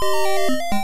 Música